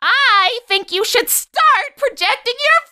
I think you should start projecting your.